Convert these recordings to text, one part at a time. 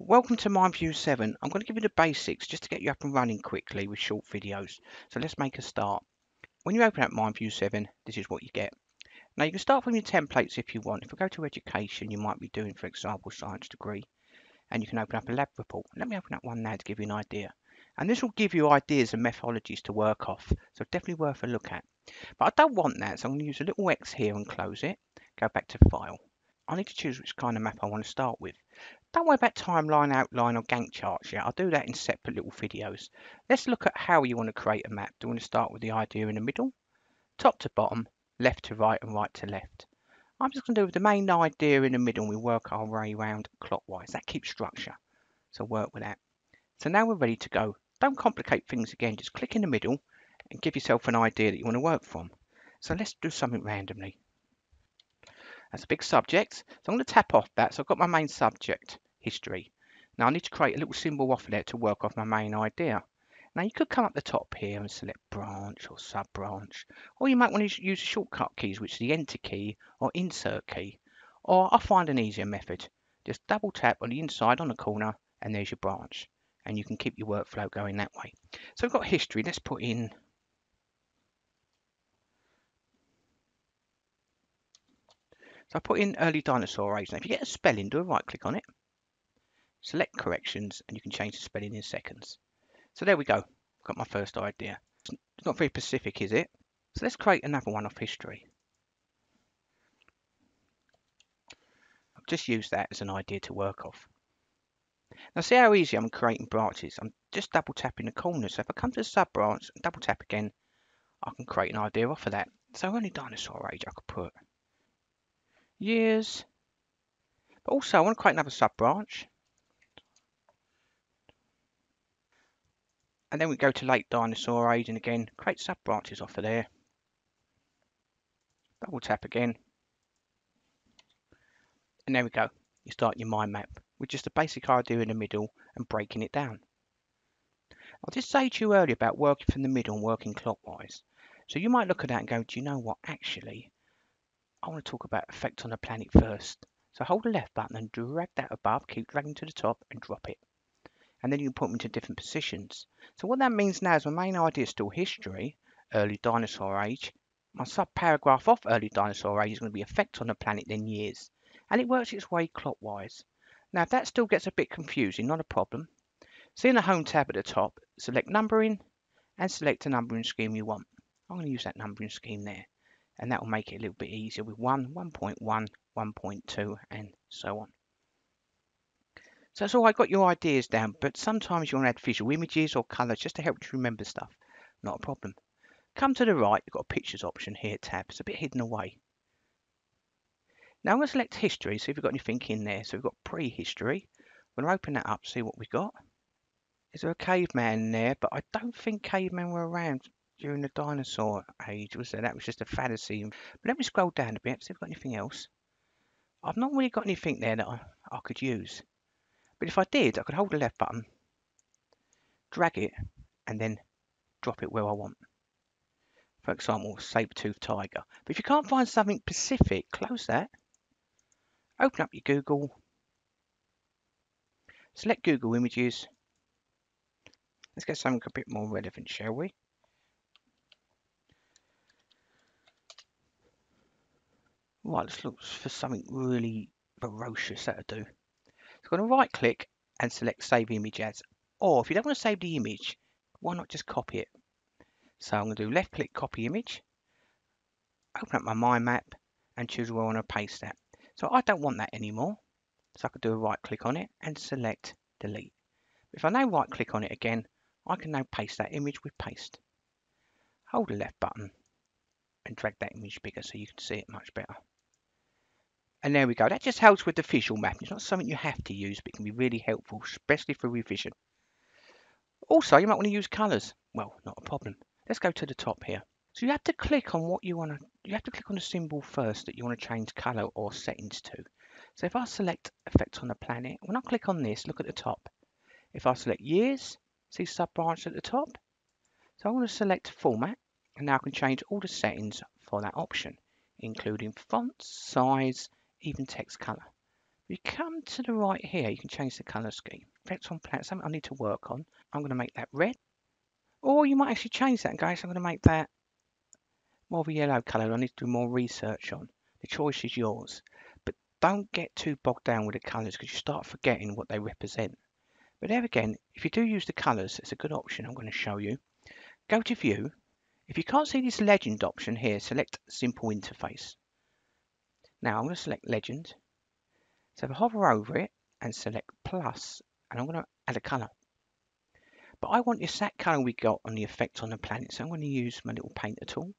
Welcome to MindView 7. I'm going to give you the basics just to get you up and running quickly with short videos. So let's make a start. When you open up MindView 7, this is what you get. Now you can start from your templates if you want. If we go to education, you might be doing, for example, science degree. And you can open up a lab report. Let me open up one now to give you an idea. And this will give you ideas and methodologies to work off. So definitely worth a look at. But I don't want that, so I'm going to use a little X here and close it. Go back to File. I need to choose which kind of map I want to start with. Don't worry about timeline, outline or Gantt charts yet. I'll do that in separate little videos. Let's look at how you want to create a map. Do you want to start with the idea in the middle? Top to bottom, left to right and right to left. I'm just going to do the main idea in the middle and we work our way around clockwise. That keeps structure. So work with that. So now we're ready to go. Don't complicate things again. Just click in the middle and give yourself an idea that you want to work from. So let's do something randomly. That's a big subject. So I'm going to tap off that. So I've got my main subject, history. Now I need to create a little symbol off of there to work off my main idea. Now you could come up the top here and select branch or sub branch, or you might want to use shortcut keys, which is the enter key or insert key. Or I'll find an easier method. Just double tap on the inside on the corner and there's your branch. And you can keep your workflow going that way. So we've got history. Let's put in So I put in early dinosaur age. Now, if you get a spelling, do a right click on it, select corrections, and you can change the spelling in seconds. So there we go. Got my first idea. It's not very specific, is it? So let's create another one of history. I've just used that as an idea to work off. Now see how easy I'm creating branches. I'm just double tapping the corners. So if I come to the sub branch and double tap again, I can create an idea off of that. So only dinosaur age I could put years. But also I want to create another sub branch. And then we go to late dinosaur age and again create sub branches off of there. Double tap again. And there we go. You start your mind map with just a basic idea in the middle and breaking it down. I did say to you earlier about working from the middle and working clockwise. So you might look at that and go, do you know what? Actually, I want to talk about effect on the planet first. So hold the left button and drag that above, keep dragging to the top and drop it. And then you can put them into different positions. So what that means now is my main idea is still history, early dinosaur age. My sub-paragraph off early dinosaur age is going to be effect on the planet then years. And it works its way clockwise. Now if that still gets a bit confusing, not a problem. See in the home tab at the top, select numbering and select the numbering scheme you want. I'm going to use that numbering scheme there and that will make it a little bit easier with 1, 1.1, 1.2 and so on. So that's all I got your ideas down, but sometimes you want to add visual images or colours just to help you remember stuff. Not a problem. Come to the right, you've got a pictures option here tab. It's a bit hidden away. Now I'm going to select history, see if we've got anything in there. So we've got prehistory. To open that up, see what we've got. Is there a caveman there? But I don't think cavemen were around during the dinosaur age, was there? That was just a fantasy. But let me scroll down a bit, see if I've got anything else. I've not really got anything there that I, I could use. But if I did, I could hold the left button, drag it, and then drop it where I want. For example, saber-tooth tiger. But if you can't find something specific, close that. Open up your Google. Select Google Images. Let's get something a bit more relevant, shall we? Right, let's look for something really ferocious, that'll do. So I'm going to right click and select save image as. Or if you don't want to save the image, why not just copy it? So I'm going to do left click copy image, open up my mind map and choose where I want to paste that. So I don't want that anymore. So I could do a right click on it and select delete. If I now right click on it again, I can now paste that image with paste. Hold the left button and drag that image bigger so you can see it much better. And there we go. That just helps with the visual mapping. It's not something you have to use, but it can be really helpful, especially for revision. Also, you might want to use colours. Well, not a problem. Let's go to the top here. So you have to click on what you want to, you have to click on the symbol first that you want to change colour or settings to. So if I select effect on the planet, when I click on this, look at the top. If I select years, see sub branch at the top. So I want to select format and now I can change all the settings for that option, including font, size, even text color. If you come to the right here, you can change the colour scheme. Effects on planet, something I need to work on. I'm going to make that red. Or you might actually change that, guys. I'm going to make that more of a yellow colour. I need to do more research on. The choice is yours. But don't get too bogged down with the colours because you start forgetting what they represent. But there again, if you do use the colours, it's a good option I'm going to show you. Go to View. If you can't see this Legend option here, select Simple Interface. Now I'm going to select Legend. So if I hover over it and select Plus, and I'm going to add a colour. But I want the exact colour we got on the effect on the planet, so I'm going to use my little painter tool.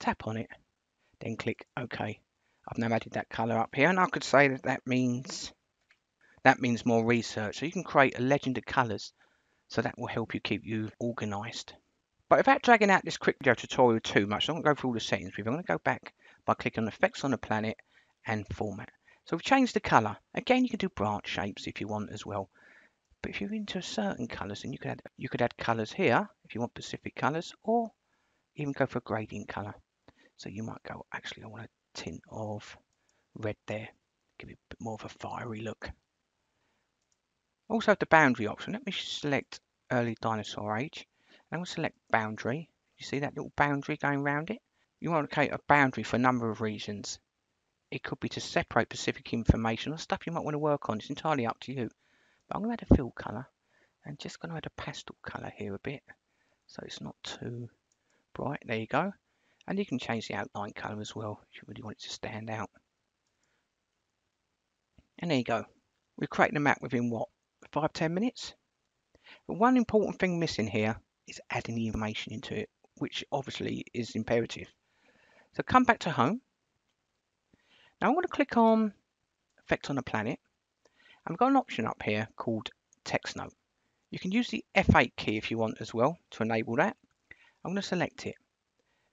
Tap on it, then click OK. I've now added that colour up here, and I could say that that means that means more research. So you can create a legend of colours. So that will help you keep you organised. But without dragging out this quick video tutorial too much, I'm going to go through all the settings. We're going to go back by clicking on effects on the planet and format. So we've changed the colour. Again, you can do branch shapes if you want as well. But if you're into certain colours, then you could add you could add colours here if you want specific colours, or even go for a gradient colour. So you might go, actually, I want a tint of red there, give it a bit more of a fiery look. Also have the boundary option. Let me select early dinosaur age. I'm going to select boundary. You see that little boundary going around it? You want to create a boundary for a number of reasons. It could be to separate specific information or stuff you might want to work on. It's entirely up to you. But I'm going to add a fill colour and just going to add a pastel colour here a bit so it's not too bright. There you go. And you can change the outline colour as well if you really want it to stand out. And there you go. We're creating a map within what? five, ten minutes. But one important thing missing here is adding the information into it, which obviously is imperative. So come back to home. Now I'm going to click on Effect on the Planet. I've got an option up here called Text Note. You can use the F8 key if you want as well to enable that. I'm going to select it.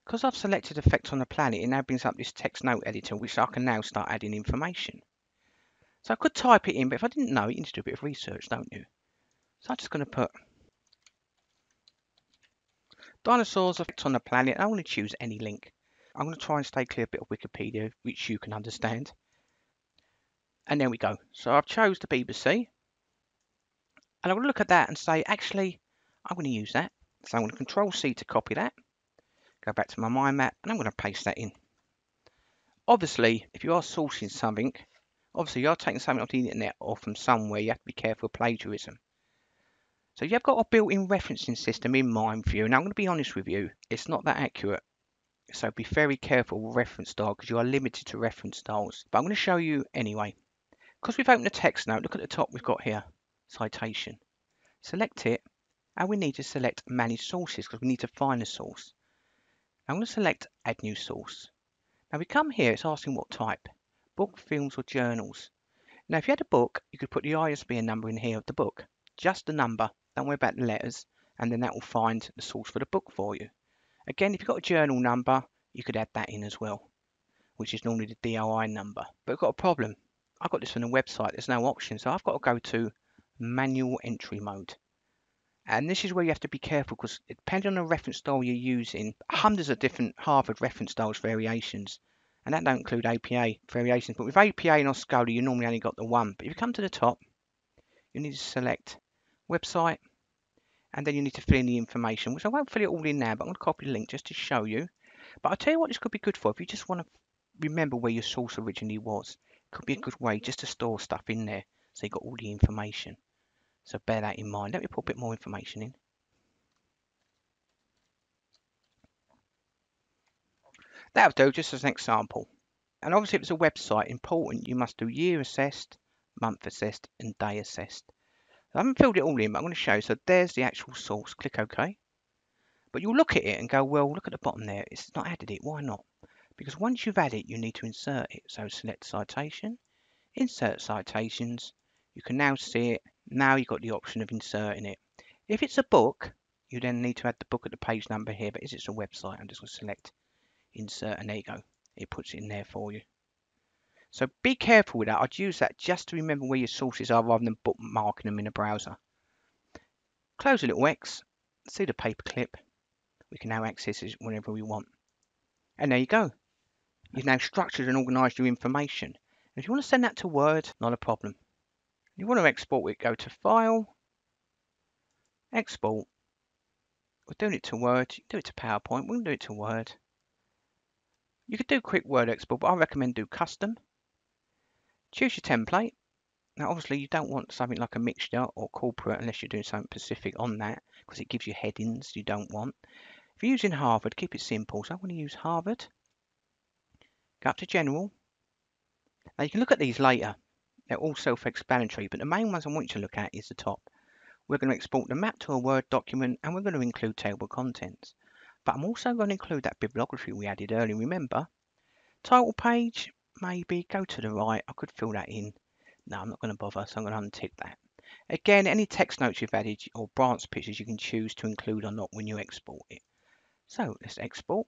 Because I've selected Effect on the Planet, it now brings up this text note editor, which I can now start adding information. So I could type it in, but if I didn't know, you need to do a bit of research, don't you? So I'm just going to put dinosaurs effect on the planet. I want to choose any link. I'm going to try and stay clear a bit of Wikipedia, which you can understand. And there we go. So I've chose the BBC. And I'm going to look at that and say, actually, I'm going to use that. So I'm going to Control C to copy that. Go back to my mind map, and I'm going to paste that in. Obviously, if you are sourcing something, Obviously, you're taking something off the internet or from somewhere. You have to be careful of plagiarism. So you've got a built-in referencing system in MindView. And I'm going to be honest with you, it's not that accurate. So be very careful with reference style because you are limited to reference styles. But I'm going to show you anyway. Because we've opened a text note, look at the top we've got here, citation. Select it, and we need to select manage sources because we need to find a source. I'm going to select add new source. Now we come here, it's asking what type book, films, or journals. Now, if you had a book, you could put the ISBN number in here of the book, just the number, don't worry about the letters, and then that will find the source for the book for you. Again, if you've got a journal number, you could add that in as well, which is normally the DOI number. But I've got a problem. I've got this from the website, there's no option, so I've got to go to manual entry mode. And this is where you have to be careful because depending on the reference style you're using, hundreds of different Harvard reference styles variations and that don't include APA variations. But with APA and Oscola, you normally only got the one. But if you come to the top, you need to select website, and then you need to fill in the information, which I won't fill it all in now, but I'm going to copy the link just to show you. But I'll tell you what this could be good for. If you just want to remember where your source originally was, it could be a good way just to store stuff in there so you've got all the information. So bear that in mind. Let me put a bit more information in. That'll do just as an example. And obviously if it's a website important, you must do year assessed, month assessed and day assessed. I haven't filled it all in, but I'm going to show you. So there's the actual source. Click OK. But you'll look at it and go, well, look at the bottom there. It's not added it. Why not? Because once you've added it, you need to insert it. So select citation, insert citations. You can now see it. Now you've got the option of inserting it. If it's a book, you then need to add the book at the page number here. But as it's a website, I'm just going to select insert and there you go it puts it in there for you so be careful with that I'd use that just to remember where your sources are rather than bookmarking them in a browser close a little X see the paperclip we can now access it whenever we want and there you go you've now structured and organized your information If you want to send that to Word, not a problem. If you want to export it, go to File, Export. We're doing it to Word. You can do it to PowerPoint. We'll do it to Word. You could do quick Word export, but I recommend do custom. Choose your template. Now, obviously, you don't want something like a mixture or corporate unless you're doing something specific on that because it gives you headings you don't want. If you're using Harvard, keep it simple. So I'm going to use Harvard. Go up to General. Now, you can look at these later. They're all self-explanatory, but the main ones I want you to look at is the top. We're going to export the map to a Word document and we're going to include table contents. But I'm also going to include that bibliography we added earlier, remember? Title page, maybe go to the right. I could fill that in. No, I'm not going to bother, so I'm going to untick that. Again, any text notes you've added or branch pictures you can choose to include or not when you export it. So let's export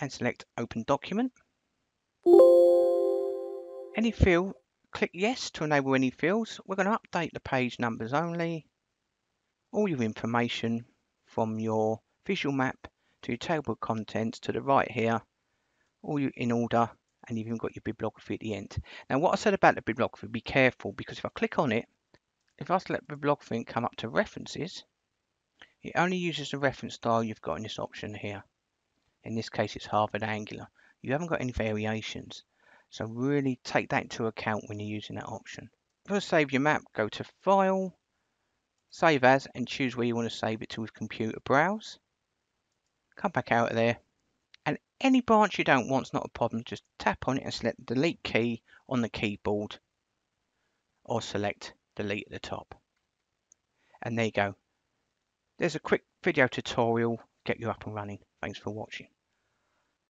and select Open Document. Any field, click Yes to enable any fields. We're going to update the page numbers only. All your information from your visual map to your table of contents to the right here, all in order, and you've even got your bibliography at the end. Now, what I said about the bibliography, be careful because if I click on it, if I select bibliography and come up to references, it only uses the reference style you've got in this option here. In this case, it's Harvard Anglia. You haven't got any variations. So really take that into account when you're using that option. To save your map, go to File, Save As, and choose where you want to save it to with Computer Browse. Come back out of there. And any branch you don't want is not a problem. Just tap on it and select the Delete key on the keyboard. Or select Delete at the top. And there you go. There's a quick video tutorial get you up and running. Thanks for watching.